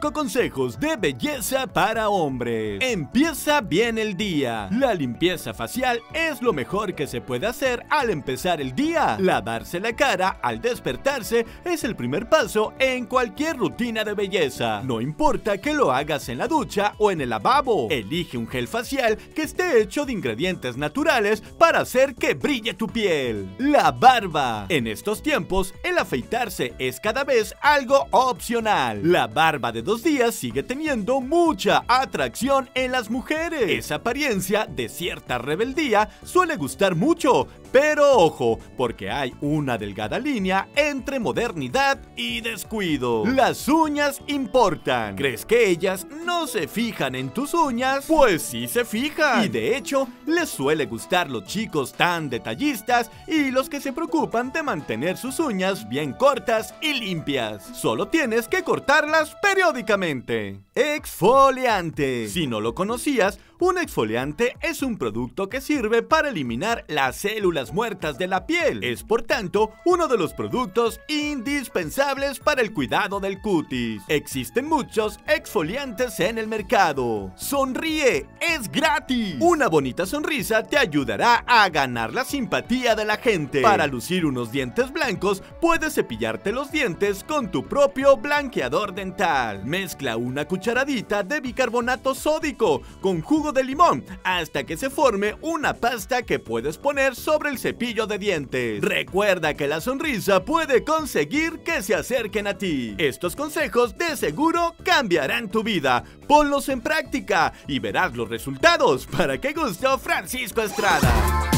5 consejos de belleza para hombres. Empieza bien el día. La limpieza facial es lo mejor que se puede hacer al empezar el día. Lavarse la cara al despertarse es el primer paso en cualquier rutina de belleza. No importa que lo hagas en la ducha o en el lavabo. Elige un gel facial que esté hecho de ingredientes naturales para hacer que brille tu piel. La barba. En estos tiempos, el afeitarse es cada vez algo opcional. La barba de días sigue teniendo mucha atracción en las mujeres. Esa apariencia de cierta rebeldía suele gustar mucho, pero ojo, porque hay una delgada línea entre modernidad y descuido. Las uñas importan. ¿Crees que ellas no se fijan en tus uñas? Pues sí se fijan. Y de hecho, les suele gustar los chicos tan detallistas y los que se preocupan de mantener sus uñas bien cortas y limpias. Solo tienes que cortarlas periódicamente periódicamente. Exfoliante. Si no lo conocías, un exfoliante es un producto que sirve para eliminar las células muertas de la piel. Es por tanto uno de los productos indispensables para el cuidado del cutis. Existen muchos exfoliantes en el mercado. Sonríe, es gratis. Una bonita sonrisa te ayudará a ganar la simpatía de la gente. Para lucir unos dientes blancos, puedes cepillarte los dientes con tu propio blanqueador dental. Mezcla una cucharadita de bicarbonato sódico con jugo de limón hasta que se forme una pasta que puedes poner sobre el cepillo de dientes. Recuerda que la sonrisa puede conseguir que se acerquen a ti. Estos consejos de seguro cambiarán tu vida. Ponlos en práctica y verás los resultados. Para que gustó Francisco Estrada.